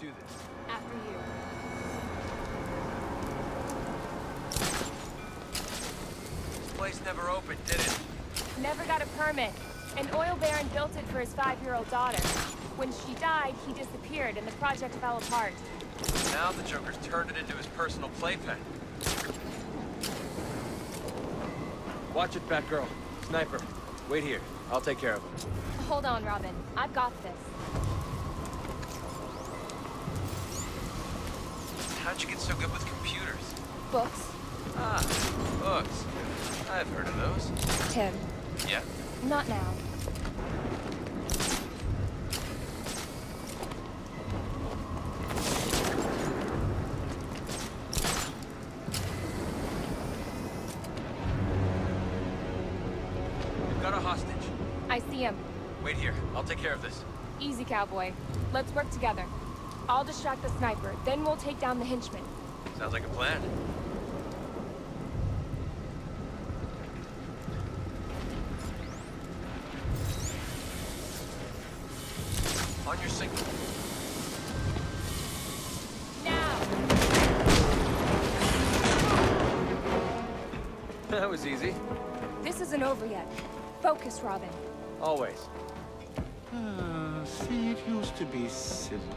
do this. After you. This place never opened, did it? Never got a permit. An oil baron built it for his five-year-old daughter. When she died, he disappeared and the project fell apart. Now the Joker's turned it into his personal playpen. Watch it, Batgirl. Sniper, wait here. I'll take care of him. Hold on, Robin. I've got this. How'd you get so good with computers? Books. Ah, books. I've heard of those. Tim. Yeah? Not now. We've got a hostage. I see him. Wait here. I'll take care of this. Easy, cowboy. Let's work together. I'll distract the sniper, then we'll take down the henchman. Sounds like a plan. On your signal. Now! That was easy. This isn't over yet. Focus, Robin. Always. Ah, see, it used to be simple.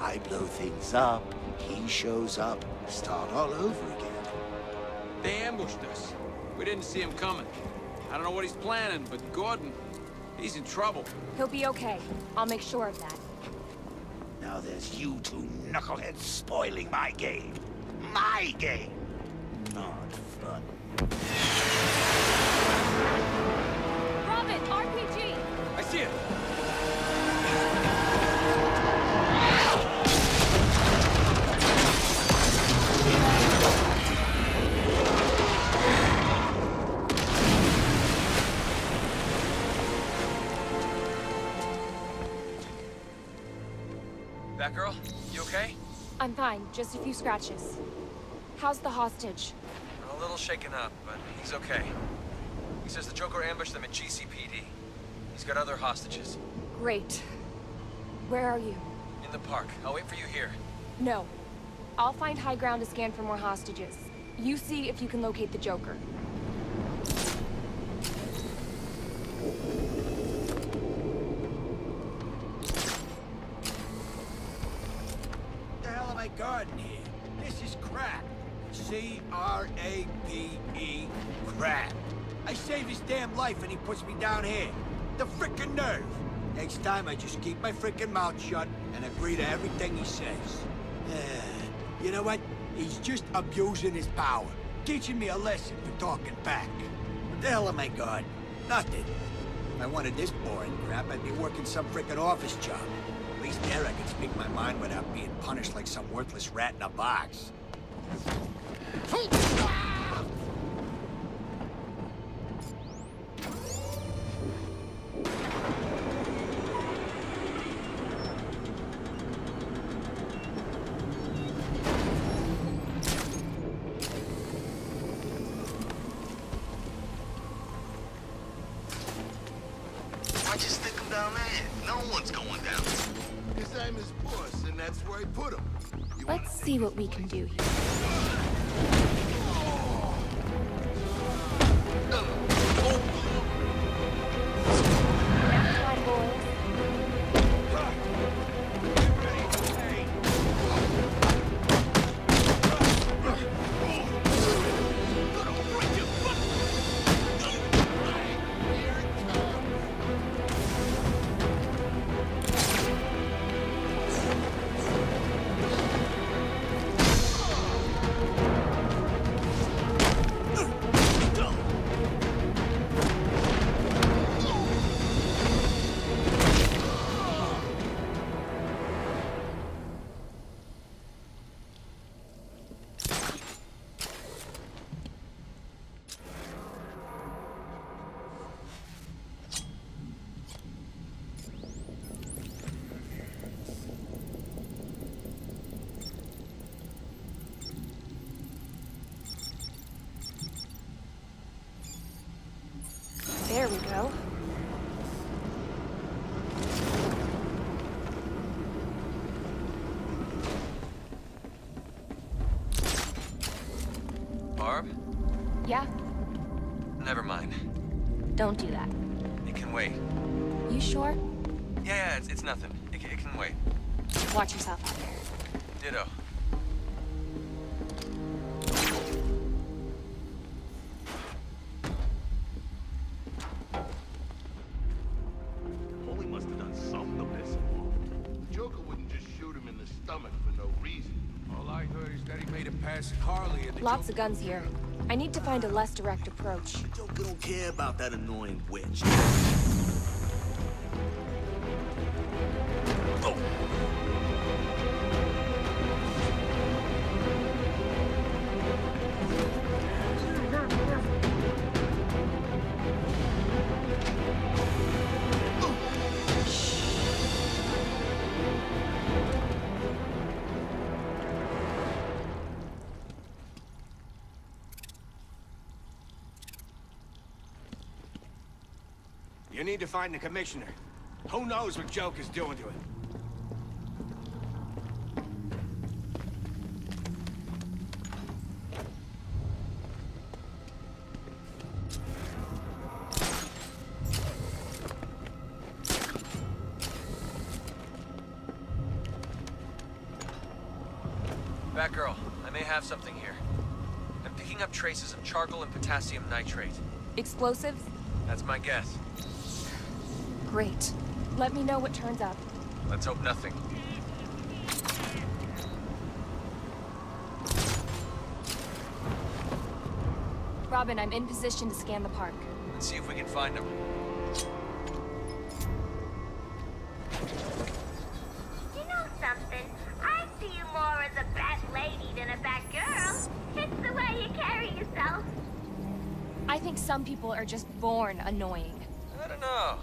I blow things up, he shows up, start all over again. They ambushed us. We didn't see him coming. I don't know what he's planning, but Gordon, he's in trouble. He'll be okay. I'll make sure of that. Now there's you two knuckleheads spoiling my game. My game! Not fun. Batgirl, you okay? I'm fine. Just a few scratches. How's the hostage? A little shaken up, but he's okay. He says the Joker ambushed them at GCPD. He's got other hostages. Great. Where are you? In the park. I'll wait for you here. No. I'll find high ground to scan for more hostages. You see if you can locate the Joker. Guarding here? This is crap. C-R-A-P-E, crap. I save his damn life and he puts me down here. The frickin' nerve. Next time I just keep my frickin' mouth shut and agree to everything he says. you know what? He's just abusing his power. Teaching me a lesson for talking back. What the hell am I guarding? Nothing. If I wanted this boring crap, I'd be working some frickin' office job. Least there I can speak my mind without being punished like some worthless rat in a box. Let's see what we can do here. Yeah? Never mind. Don't do that. It can wait. You sure? Yeah, yeah, it's, it's nothing. It, it can wait. Watch yourself out there. Ditto. Holy must have done something to piss him off. The Joker wouldn't just shoot him in the stomach for no reason. All I heard is that he made it past Harley and Lots of guns here. I need to find a less direct approach. The Joker don't care about that annoying witch. Need to find the commissioner. Who knows what Joker's doing to him? Batgirl, I may have something here. I'm picking up traces of charcoal and potassium nitrate. Explosives? That's my guess. Great. Let me know what turns up. Let's hope nothing. Robin, I'm in position to scan the park. Let's see if we can find him. You know something? I see you more as a bat lady than a bat girl. It's the way you carry yourself. I think some people are just born annoying. I don't know.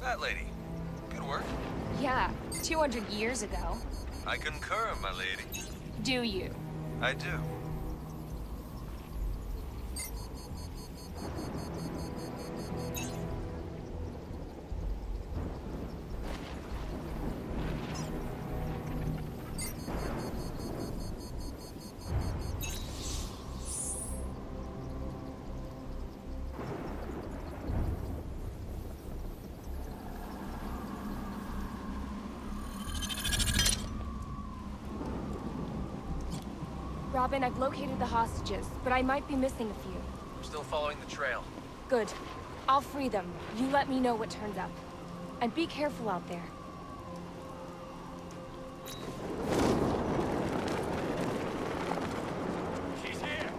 That lady. Good work. Yeah, 200 years ago. I concur, my lady. Do you? I do. Robin, I've located the hostages, but I might be missing a few. I'm still following the trail. Good. I'll free them. You let me know what turns up. And be careful out there. She's here!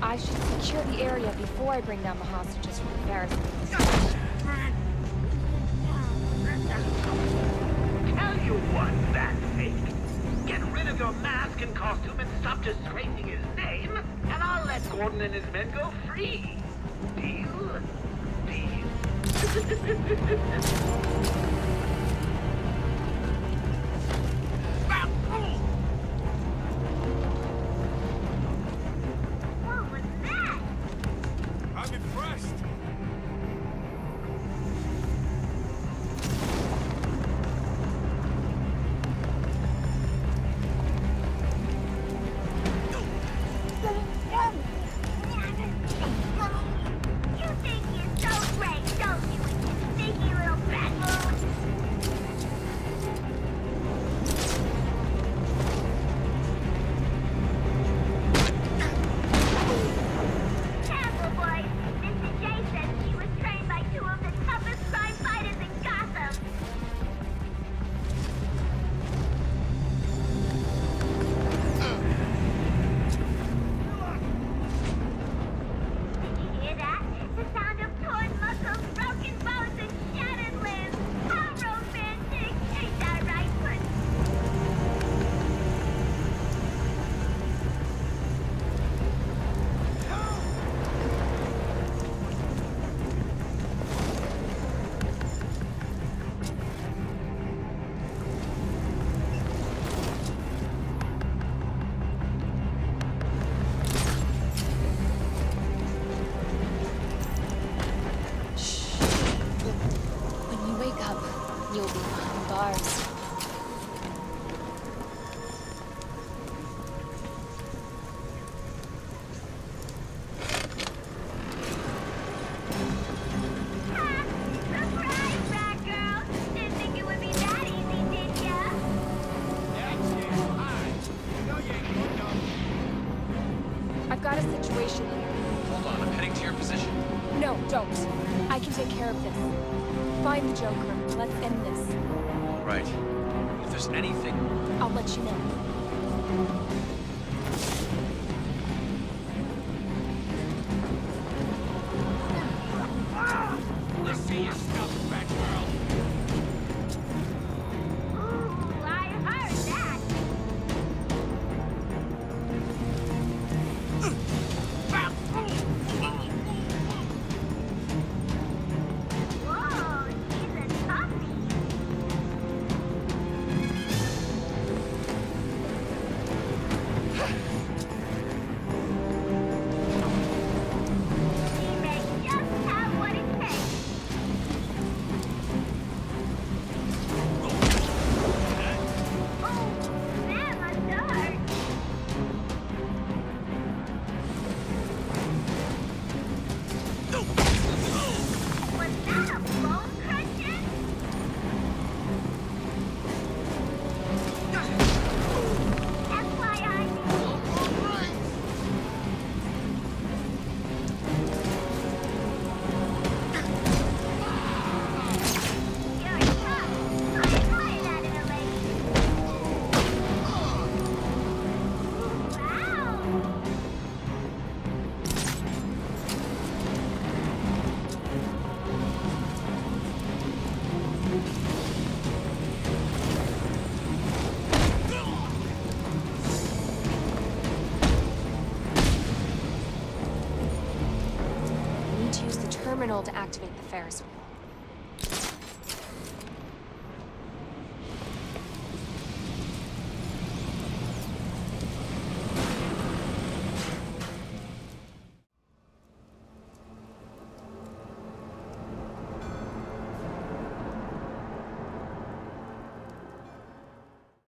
I should secure the area before I bring down the hostages from the Pharisees. Costume and stop disgracing his name, and I'll let Gordon and his men go free. Deal? Deal. Joker. Let's end this. All right. If there's anything... I'll let you know. terminal to activate the Ferris wheel.